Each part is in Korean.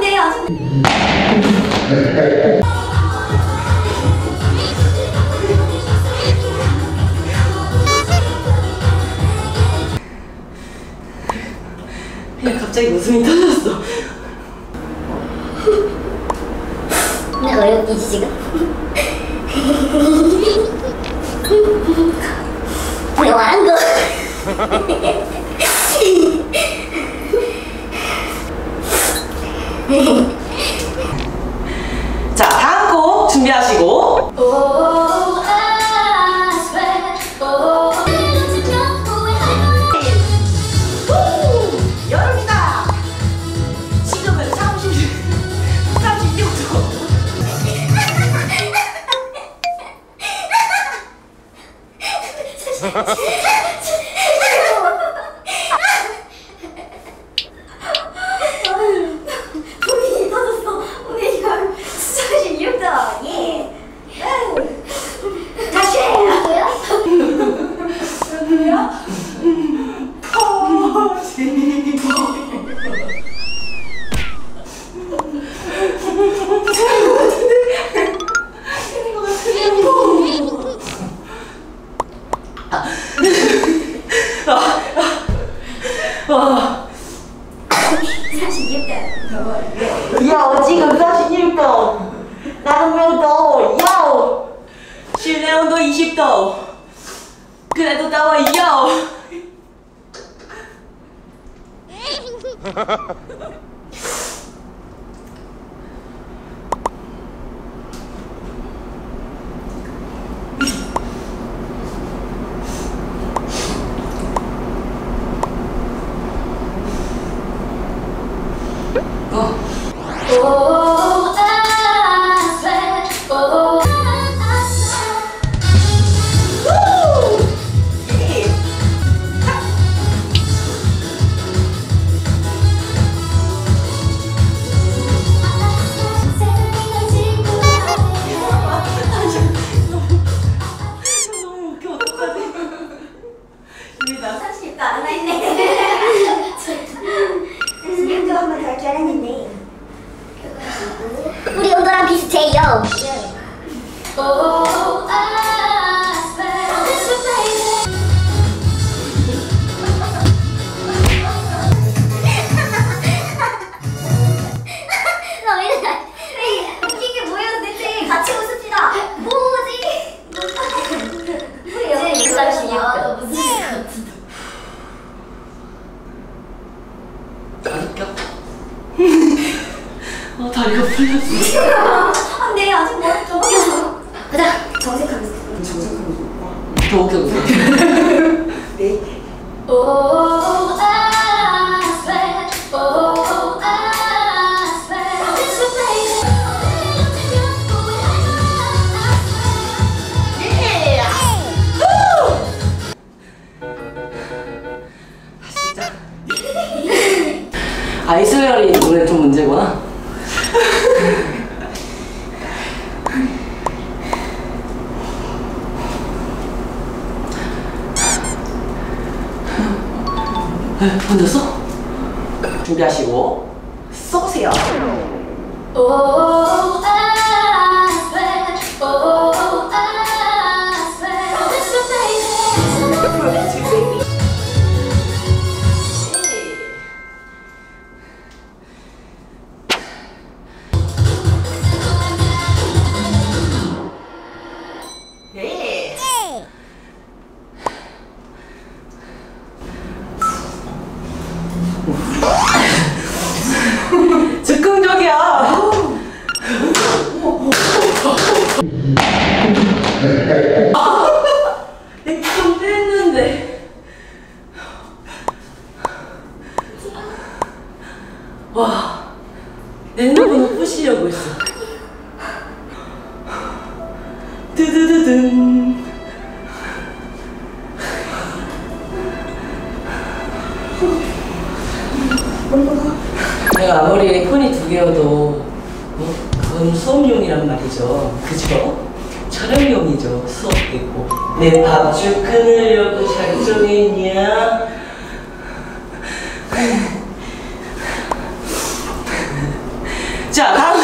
네, 아주. 그냥 갑자기 웃음이 터졌어. 왜 웃기지 지금? 내가 말한 거. 자, 다음 곡 준비하시고. 와. 46도. 야, 지금 46도. 나는 몇 도? 야! 실내 온도 20도. 그래도 나와, 야! Oh, 비슷해요. I swear. 나 왜, 왜 웃긴 게 뭐예요 도대체? 같이 웃읍시다. 뭐지? 뭐예요? 이제 36도. 무슨 안 웃겨? 어, 다리가 풀렸어. 아이스웨어리 노래 좀 문제구나. 에, 혼자서? 준비하시고 쏘세요. Oh, 와, 랜덤으로 부시려고 했어. 드드드든. 내가 아무리 폰이 두 개여도 어? 그건 수업용이란 말이죠. 그죠? 촬영용이죠. 수업 있고. 내 밥줄 끊으려고 작정했냐? 자, 다음.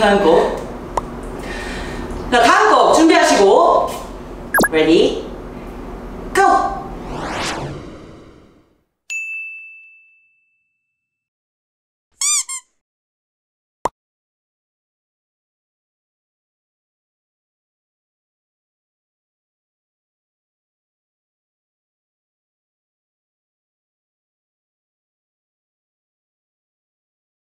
다음 곡. 자, 다음 곡 준비하시고. Ready?